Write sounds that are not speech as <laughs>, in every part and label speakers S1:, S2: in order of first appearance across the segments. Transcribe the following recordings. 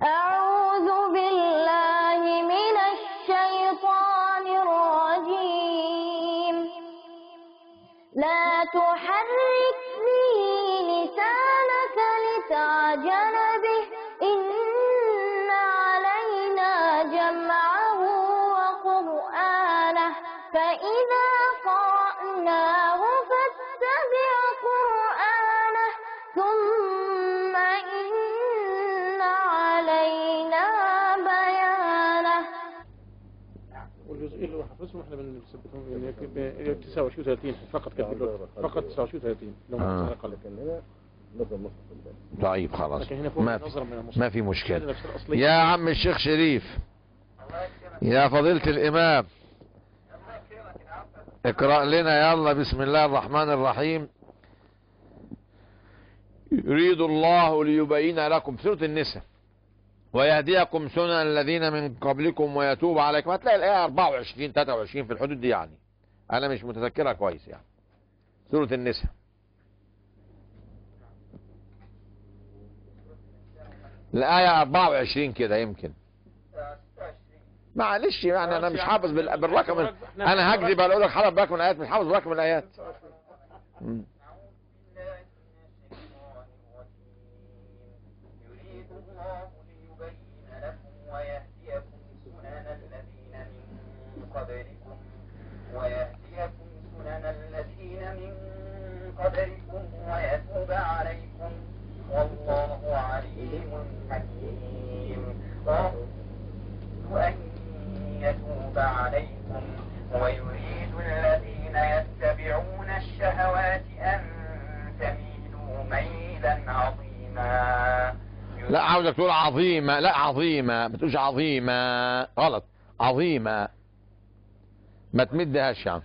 S1: Oh, حافظهم إحنا بنثبتهم يعني 29 30 فقط كده فقط 29 30 لو
S2: آه.
S1: ما أقل
S3: لكن هنا
S2: طيب خلاص. ما في, ما في مشكلة. يا عم الشيخ شريف. يا فضيلة الإمام. اقرأ لنا يلا بسم الله الرحمن الرحيم. يريد الله ليبين لكم سورة النساء. ويهديكم سنن الذين من قبلكم ويتوب عليكم. هتلاقي الآية 24 23 في الحدود دي يعني. أنا مش متذكرها كويس يعني. سورة النساء. الآية 24 كده يمكن. معلش يعني أنا مش حافظ بال- بالرقم. أنا هكذب أقول لك حافظ بالرقم الآيات مش حافظ بالرقم الآيات مم.
S4: يريد الله ليبين لكم ويهديكم سنن الذين من قبلكم ويهديكم سنن الذين من قبلكم ويتوب عليكم. والله عليم حكيم. وأن يتوب عليكم. ويريد الذين يتبعون الشهوات أن تميلوا ميلا عظيما.
S2: لا عاوزك تقول عظيمة. لا عظيمة. ما تقولش عظيمة. غلط. عظيمة. ما تمدهاش يعني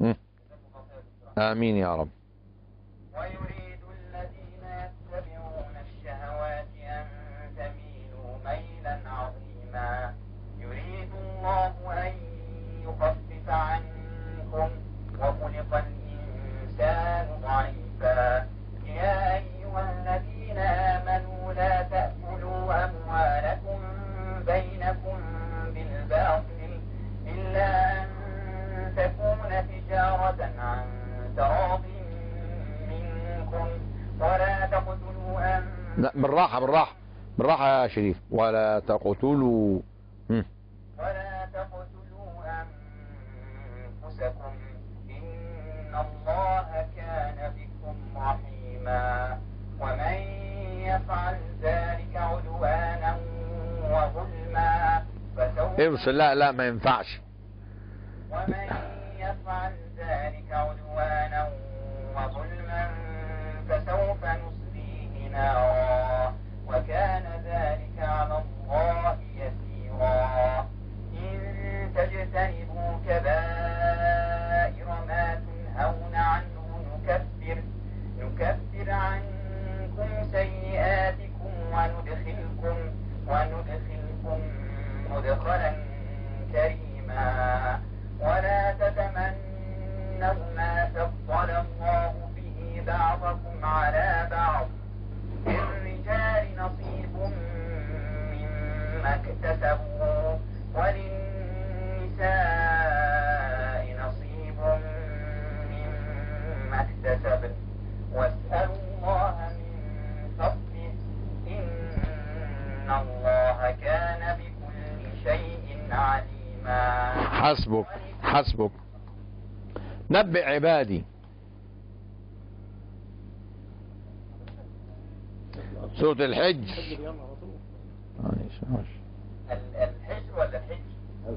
S2: مم. آمين يا رب.
S4: لا
S2: بالراحة بالراحة. بالراحة يا شريف. ولا تقتلوا. مم.
S4: ولا تقتلوا أنفسكم. إن الله كان بكم رحيما. ومن يفعل ذلك عدوانا وظلما فسوف
S2: لا لا ما ينفعش.
S4: ومن يفعل ذلك مدخلا كريما. ولا تتمنوا ما فضل الله به بعضكم على بعض. للرجال نصيب مما اكتسبوا وللنساء نصيب مما اكتسبن. واسألوا الله من فضله إن الله كان شيء عليما
S2: حسبك حسبك. نبئ عبادي. سورة الحج.
S4: الحجر ولا الحج؟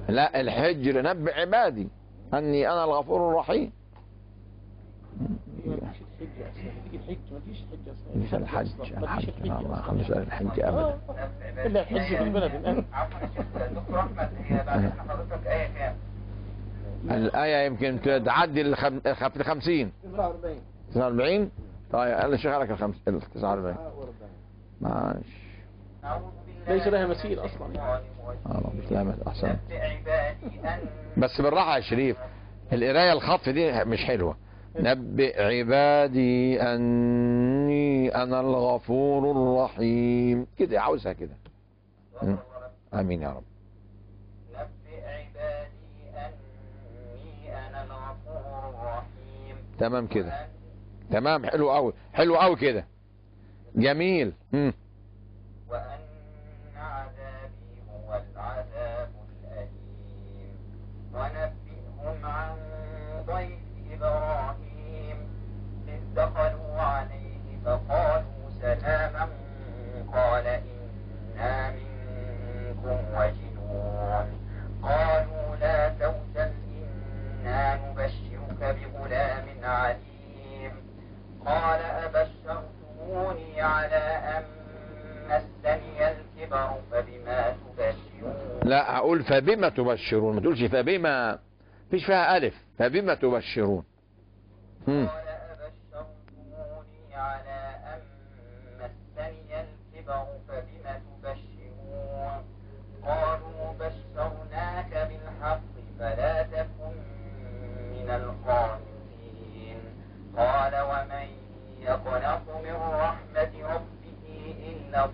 S2: لا الحجر نبئ عبادي. أني أنا الغفور الرحيم.
S1: الحج. الحج
S2: الحج الحج
S1: الحج
S2: الله الحج أبدا.
S1: إلا الحج بالبلد الآن.
S4: عفوا يا شيخ دكتور أحمد هي بعد حضرتك آية كام؟
S2: الآية يمكن تعدي في 50
S3: 49
S2: 49 طيب أنا شغالك الخمس ال 49 ماشي.
S1: ليس لها مثيل أصلاً.
S2: آه رب سلامة أحسن
S4: نبئ عبادي أن
S2: بس بالراحة يا شريف القراية الخط دي مش حلوة. نبئ عبادي أني أنا الغفور الرحيم. كده عاوزها كده. مم. آمين يا رب تمام كده تمام حلو قوي حلو قوي كده جميل مم.
S4: الكبر فبما تبشرون
S2: لا هقول فبما تبشرون ما تقولش فبما فيش فيها ألف فبما تبشرون.
S4: قال أبشرتموني على أن مسني الكبر فبم تبشرون قالوا بشرناك بالحق فلا تكن من القانتين قال ومن يقنط من رحمة ربه إلا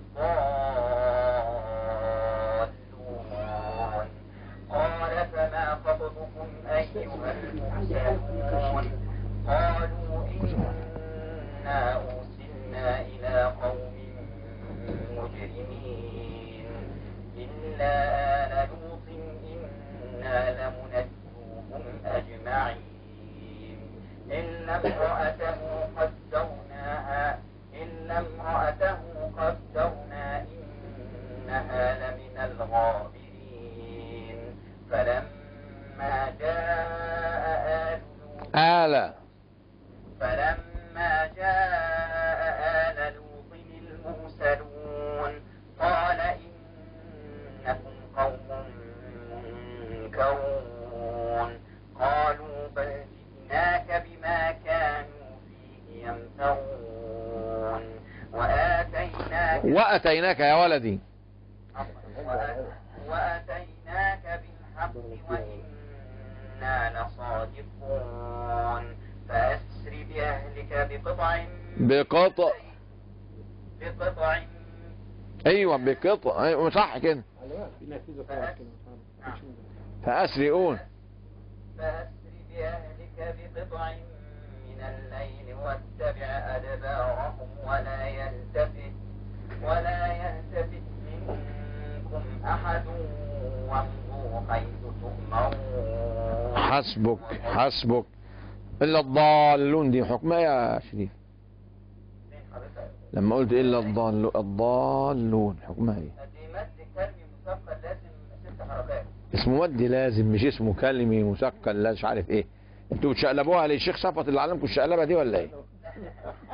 S4: إلا امرأته قدرناها إلا امرأته قدرنا إنها لمن الغابرين. فلما جاء آل لوط
S2: آلة
S4: فلما جاء آل لوط المرسلون قال إنكم قوم منكرون. قالوا بل جئناك وآتيناك
S2: وآتيناك يا ولدي.
S4: وأتيناك بالحق وإنا لصادقون. فأسر بأهلك بقطع
S2: بقطع.
S4: بقطع.
S2: أيوه بقطع. أيوه صح كده. فاسرئون
S4: فأسر بأهلك بقطع. الليل واتبع أدبارهم ولا يلتفت ولا يلتفت منكم أحد وامضوا حيث تؤمرون.
S2: حسبك حسبك. إلا الضالون دي حكمها يا شريف؟ لما قلت إلا الضالون الضالون حكمها
S4: ست حركات.
S2: اسمه مد لازم مش اسمه كلمي مثقل لا مش عارف إيه. أنتوا بتشقلبوها للشيخ صفوت اللي علمكم الشقلبه دي ولا إيه؟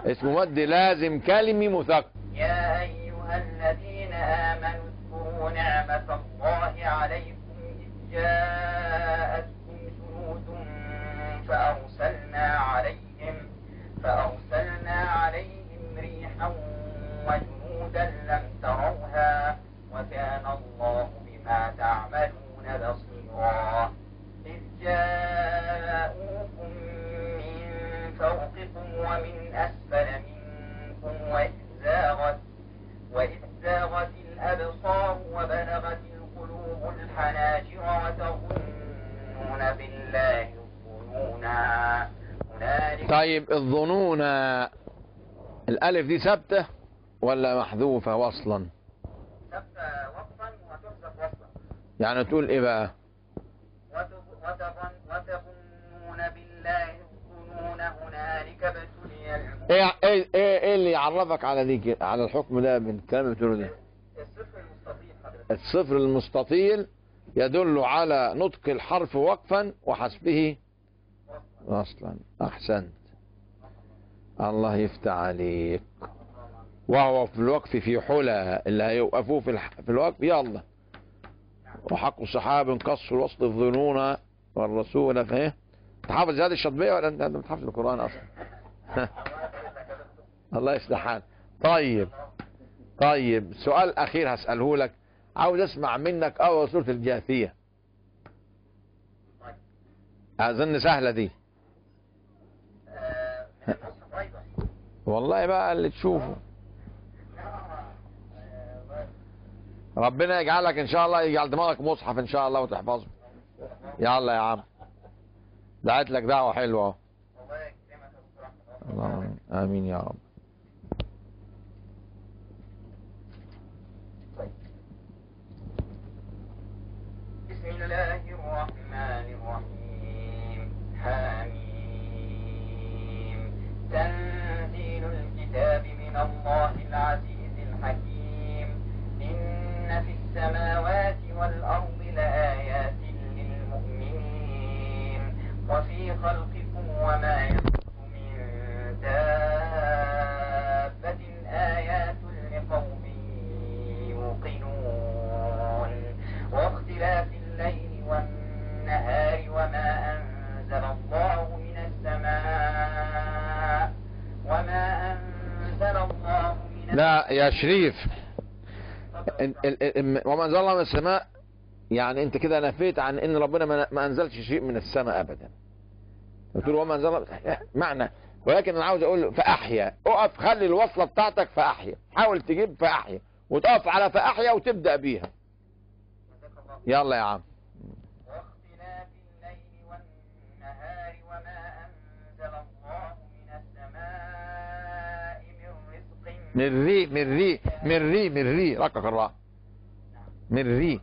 S2: اسمه مد لازم كلمي مثقل
S4: يا أيها الذين آمنوا اذكروا نعمة الله عليكم إذ جاءتكم جنود فأرسلنا عليهم
S2: طيب الظنون الألف دي ثابتة ولا محذوفة وصلا
S4: وقفا وتحذف وصلا.
S2: يعني تقول إيه بقى؟
S4: وتظ- وتظن وتظنون بالله الظنون هنالك ابتلي المؤمنون
S2: إيه إيه إيه, إيه اللي يعرفك على دي على الحكم ده من الكلام اللي بتقوله ده؟
S4: الصفر المستطيل حضرتك.
S2: الصفر المستطيل يدل على نطق الحرف وقفا وحسبه وصلا. أحسنت. الله يفتح عليك. وهو في الوقف في حلى اللي هيوقفوه في. في الوقف يلا. وحق الصحاب قص الوسط الظنون والرسول فايه تحافظ هذه الشطبية ولا أنت أنت بتحافظ القرآن أصلا؟ <laughs> الله يفتح حالك طيب. طيب. سؤال أخير هسأله لك. عاوز أسمع منك أول سورة الجاثية. أظن سهلة دي.
S4: آه،
S2: والله بقى اللي تشوفه. ربنا يجعلك إن شاء الله يجعل دماغك مصحف إن شاء الله وتحفظه. يلا يا عم. دعيت لك دعوة حلوة أهو.
S4: الله آمين يا
S2: رب.
S4: خلقكم وما يخلق من دابة. آيات لقوم يوقنون. واختلاف الليل والنهار وما أنزل الله من السماء. وما أنزل الله من
S2: لا يا شريف وما أنزل الله من السماء يعني أنت كده نفيت عن إن ربنا ما أنزلش شيء من السماء ابدا. بتقول وما انزل الله معنى. ولكن أنا عاوز أقول فأحيا. اقف خلي الوصلة بتاعتك فأحيا. حاول تجيب فأحيا. وتقف على فأحيا وتبدأ بيها. يلا يا عم.
S4: من
S2: ري من ري من ري من ري. ركك الراء. من ري.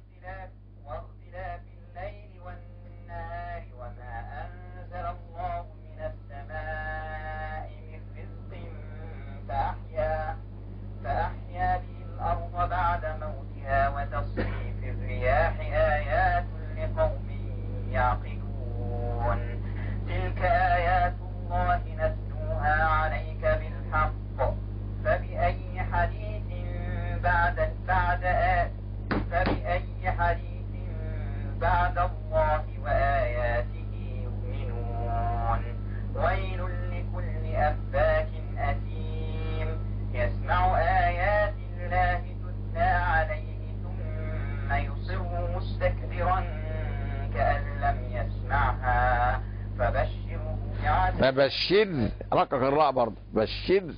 S2: فبشر ركك الراء برضه. بشر.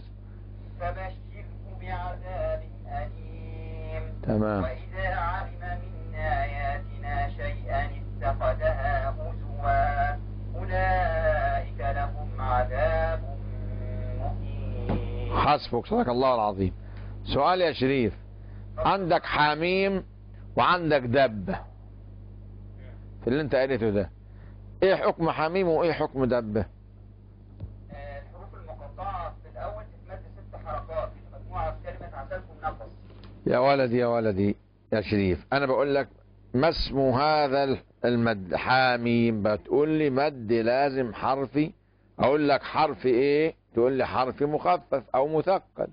S4: فبشره بعذاب أليم.
S2: تمام.
S4: وإذا علم من آياتنا شيئا اتخذها هزوا أولئك لهم عذاب مهين.
S2: حسبك. صدق الله العظيم. سؤال يا شريف. عندك حميم وعندك دبة في اللي انت قريته ده. إيه حكم حميم وإيه حكم دبة؟
S4: آه، الحروف المقطعة في الأول تتمد ست حركات. مجموعة في كلمة عسلكم نقص.
S2: يا ولدي يا ولدي يا شريف. أنا بقول لك ما اسم هذا المد حاميم بتقول لي مد لازم حرفي. أقول لك حرف إيه؟ تقول لي حرف مخفف أو مثقل.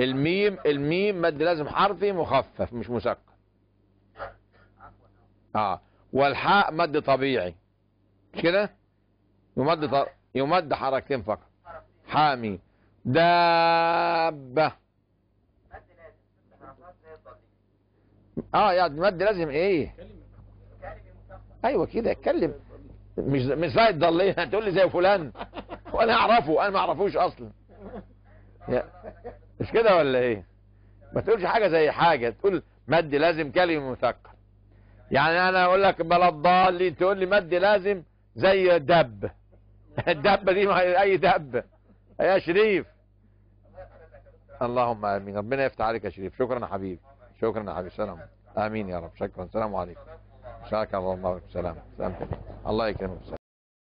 S2: الميم الميم مد لازم حرفي مخفف مش مثقل. آه. والحاء مد طبيعي. مش كده؟ يمد. يمد حركتين فقط. حامي. دابة. آه يعني مد لازم
S4: إيه؟
S2: أيوه كده اتكلم. مش مش زي الضليه <laughs> هتقول لي زي فلان. وأنا أعرفه. أنا ما أعرفوش أصلا. مش كده ولا إيه؟ ما تقولش حاجة زي حاجة. تقول مد لازم كلمة مثقل يعني أنا أقول لك بلا الضال تقول لي مد لازم زي دب. <laughs> الدبه دي ما أي دب. يا شريف. اللهم آمين. ربنا يفتح عليك يا شريف. شكرا يا حبيبي. شكرا يا حبيبي. سلام. آمين يا رب. شكرا. سلام عليكم. شكرا الله سلام. سلام. الله يكرمك.